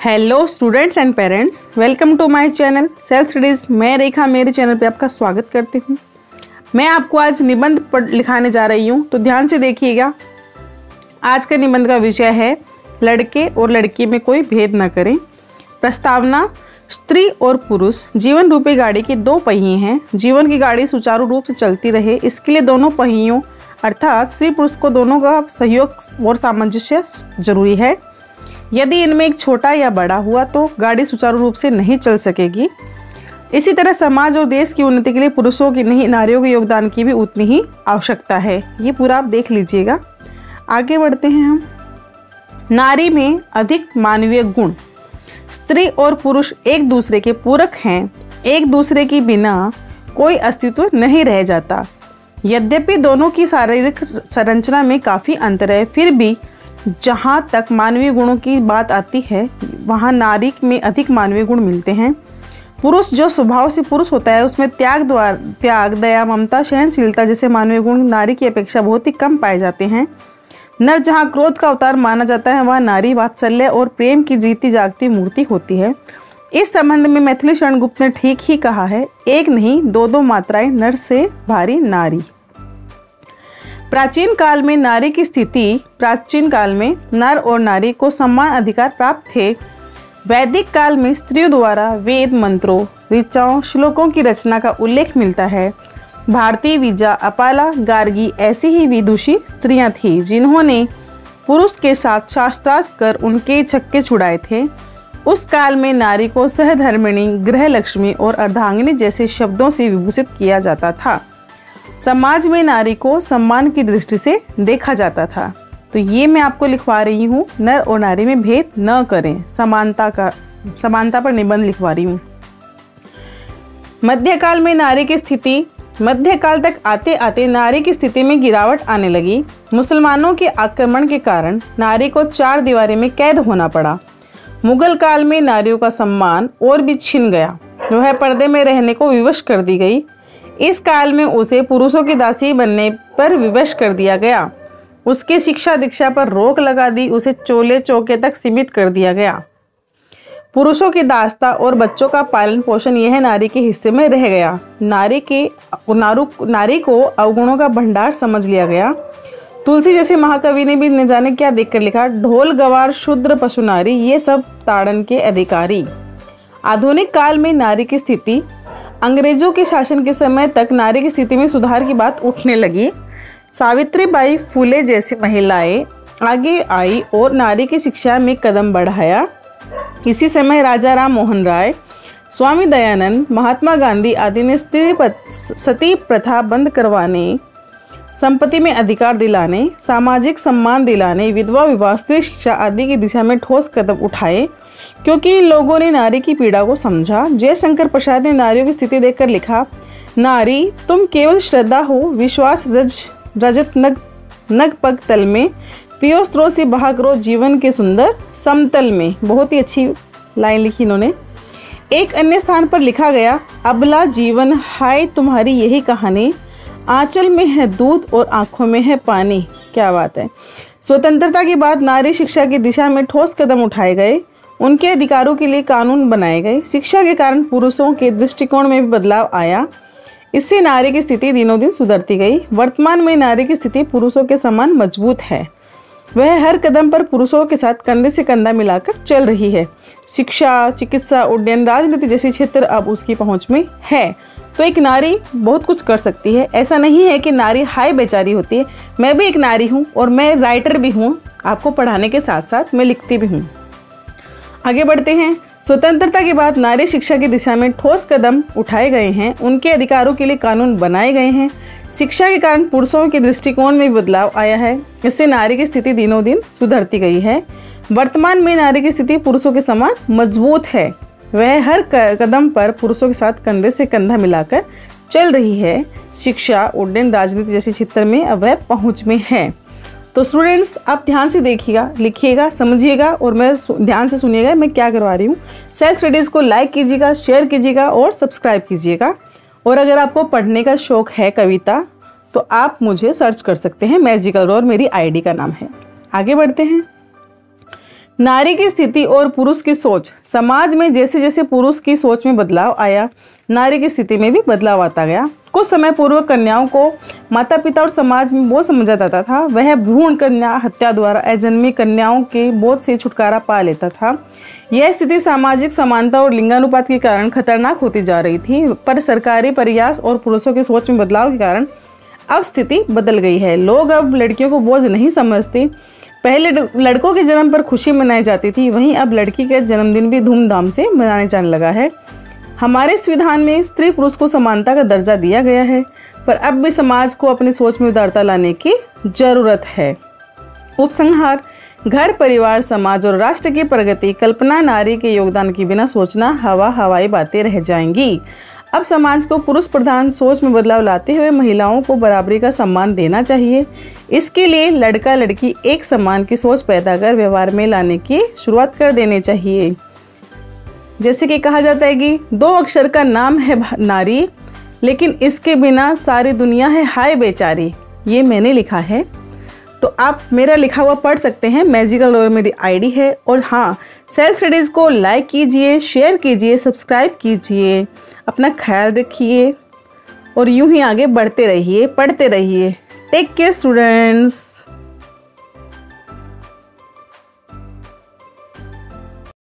Hello students and parents welcome to my channel self studies मैं रेखा, मेरे channel पे आपका स्वागत करती हूँ। मैं आपको आज निबंध पढ़, लिखाने जा रही हूँ तो ध्यान से देखिएगा। आज का निबंध का विषय है, लड़के और लड़की में कोई भेद न करें। प्रस्तावना, स्त्री और पुरुष, जीवन रूपी गाड़ी के दो पहिए हैं। जीवन की गाड़ी सुचारू रूप से चलती रहे, इसके लिए दोनों पहियों, अर्थात स्त्री पुरुष को दोनों का सहयोग और सामंजस्य ज़रूरी है। यदि इनमें एक छोटा या बड़ा हुआ तो गाड़ी सुचारू रूप से नहीं चल सकेगी। इसी तरह समाज और देश की उन्नति के लिए पुरुषों की नहीं, नारियों के योगदान की भी उतनी ही आवश्यकता है। ये पूरा आप देख लीजिएगा। आगे बढ़ते हैं हम। नारी में अधिक मानवीय गुण। स्त्री और पुरुष एक दूसरे के पूरक हैं। एक दूसरे के बिना कोई अस्तित्व नहीं रह जाता। यद्यपि दोनों की शारीरिक संरचना में काफ़ी अंतर है, फिर भी जहाँ तक मानवीय गुणों की बात आती है, वहाँ नारी में अधिक मानवीय गुण मिलते हैं। पुरुष जो स्वभाव से पुरुष होता है, उसमें त्याग द्वार, त्याग, दया, ममता, सहनशीलता जैसे मानवीय गुण नारी की अपेक्षा बहुत ही कम पाए जाते हैं। नर जहाँ क्रोध का अवतार माना जाता है, वह नारी, वात्सल्य और प्रेम की जीती जागती मूर्ति होती है। इस संबंध में मैथिली शरण गुप्त ने ठीक ही कहा है, एक नहीं दो दो मात्राएँ नर से भारी नारी। प्राचीन काल में नारी की स्थिति, प्राचीन काल में नर और नारी को समान अधिकार प्राप्त थे। वैदिक काल में स्त्रियों द्वारा वेद मंत्रों, ऋचाओं, श्लोकों की रचना का उल्लेख मिलता है। भारतीय विजा अपाला, गार्गी ऐसी ही विदुषी स्त्रियाँ थीं जिन्होंने पुरुष के साथ शास्त्रार्थ कर उनके छक्के छुड़ाए थे। उस काल में नारी को सहधर्मिणी गृह लक्ष्मी और अर्धांगिनी जैसे शब्दों से विभूषित किया जाता था। समाज में नारी को सम्मान की दृष्टि से देखा जाता था। तो ये मैं आपको लिखवा रही हूँ, नर और नारी में भेद न करें। समानता का, समानता पर निबंध लिखवा रही हूँ। मध्यकाल में नारी की स्थिति, मध्यकाल तक आते आते नारी की स्थिति में गिरावट आने लगी। मुसलमानों के आक्रमण के कारण नारी को चार दीवारी में कैद होना पड़ा। मुगल काल में नारियों का सम्मान और भी छिन गया। वह पर्दे में रहने को विवश कर दी गई। इस काल में उसे पुरुषों की दासी बनने पर विवश कर दिया गया। उसकी शिक्षा दीक्षा पर रोक लगा दी, उसे चोले चौके तक सीमित कर दिया गया। पुरुषों की दास्ता और बच्चों का पालन पोषण यह नारी के हिस्से में रह गया। नारी के, नारू, नारी को अवगुणों का भंडार समझ लिया गया। तुलसी जैसे महाकवि ने भी न जाने क्या देखकर लिखा, ढोल गवार, शुद्र पशु नारी, ये सब ताड़न के अधिकारी। आधुनिक काल में नारी की स्थिति अंग्रेज़ों के शासन के समय तक नारी की स्थिति में सुधार की बात उठने लगी। सावित्री बाई फूले जैसी महिलाएँ आगे आई और नारी की शिक्षा में कदम बढ़ाया। इसी समय राजा राम मोहन राय, स्वामी दयानंद, महात्मा गांधी आदि ने स्त्री सती प्रथा बंद करवाने संपत्ति में अधिकार दिलाने, सामाजिक सम्मान दिलाने, विधवा विवाह, स्त्री शिक्षा आदि की दिशा में ठोस कदम उठाए, क्योंकि इन लोगों ने नारी की पीड़ा को समझा। जयशंकर प्रसाद ने नारियों की स्थिति देखकर लिखा, नारी, तुम केवल श्रद्धा हो, विश्वास रज, रजत नग नग पग तल में, पियो स्त्रोत से बहा करो जीवन के सुंदर समतल में। बहुत ही अच्छी लाइन लिखी इन्होंने। एक अन्य स्थान पर लिखा गया, अबला जीवन, हाय तुम्हारी यही कहानी। आंचल में है दूध और आँखों में है पानी। क्या बात है। स्वतंत्रता के बाद नारी शिक्षा की दिशा में ठोस कदम उठाए गए। उनके अधिकारों के लिए कानून बनाए गए। शिक्षा के कारण पुरुषों के दृष्टिकोण में भी बदलाव आया। इससे नारी की स्थिति दिनों दिन सुधरती गई। वर्तमान में नारी की स्थिति पुरुषों के समान मज़बूत है। वह हर कदम पर पुरुषों के साथ कंधे से कंधा मिलाकर चल रही है। शिक्षा, चिकित्सा, उड्डयन, राजनीति जैसे क्षेत्र अब उसकी पहुँच में है। तो एक नारी बहुत कुछ कर सकती है। ऐसा नहीं है कि नारी हाई बेचारी होती है। मैं भी एक नारी हूँ और मैं राइटर भी हूँ। आपको पढ़ाने के साथ साथ मैं लिखती भी हूँ। आगे बढ़ते हैं। स्वतंत्रता के बाद नारी शिक्षा की दिशा में ठोस कदम उठाए गए हैं। उनके अधिकारों के लिए कानून बनाए गए हैं। शिक्षा के कारण पुरुषों के दृष्टिकोण में बदलाव आया है। इससे नारी की स्थिति दिनों दिन सुधरती गई है। वर्तमान में नारी की स्थिति पुरुषों के समान मज़बूत है। वह हर कदम पर पुरुषों के साथ कंधे से कंधा मिलाकर चल रही है। शिक्षा, उड्डयन, राजनीति जैसे क्षेत्र में अब वह पहुँच में है। तो स्टूडेंट्स आप ध्यान से देखिएगा, लिखिएगा, समझिएगा और मैं ध्यान से सुनिएगा, मैं क्या करवा रही हूँ। सेल्फ स्टडीज़ को लाइक कीजिएगा शेयर कीजिएगा और सब्सक्राइब कीजिएगा। और अगर आपको पढ़ने का शौक़ है कविता तो आप मुझे सर्च कर सकते हैं। मैजिकल रोर मेरी आईडी का नाम है। आगे बढ़ते हैं। नारी की स्थिति और पुरुष की सोच। समाज में जैसे जैसे पुरुष की सोच में बदलाव आया, नारी की स्थिति में भी बदलाव आता गया। कुछ समय पूर्व कन्याओं को माता पिता और समाज में बोझ समझा जाता था। वह भ्रूण कन्या हत्या द्वारा अजन्मी कन्याओं के बोझ से छुटकारा पा लेता था। यह स्थिति सामाजिक समानता और लिंगानुपात के कारण खतरनाक होती जा रही थी, पर सरकारी प्रयास और पुरुषों की सोच में बदलाव के कारण अब स्थिति बदल गई है। लोग अब लड़कियों को बोझ नहीं समझते। पहले लड़कों के जन्म पर खुशी मनाई जाती थी, वहीं अब लड़की के जन्मदिन भी धूमधाम से मनाने जाने लगा है। हमारे संविधान में स्त्री पुरुष को समानता का दर्जा दिया गया है, पर अब भी समाज को अपनी सोच में उदारता लाने की ज़रूरत है। उपसंहार, घर, परिवार, समाज और राष्ट्र की प्रगति, कल्पना, नारी के योगदान के बिना सोचना, हवा, हवाई बातें रह जाएँगी। अब समाज को पुरुष प्रधान सोच में बदलाव लाते हुए महिलाओं को बराबरी का सम्मान देना चाहिए। इसके लिए लड़का लड़की एक समान की सोच पैदा कर व्यवहार में लाने की शुरुआत कर देनी चाहिए। जैसे कि कहा जाता है कि दो अक्षर का नाम है नारी, लेकिन इसके बिना सारी दुनिया है हाय बेचारी। ये मैंने लिखा है। तो आप मेरा लिखा हुआ पढ़ सकते हैं। मैजिकल रोल मेरी आईडी है और हाँ सेल्फ स्टडीज़ को लाइक कीजिए शेयर कीजिए सब्सक्राइब कीजिए, अपना ख्याल रखिए और यूँ ही आगे बढ़ते रहिए, पढ़ते रहिए। Take care students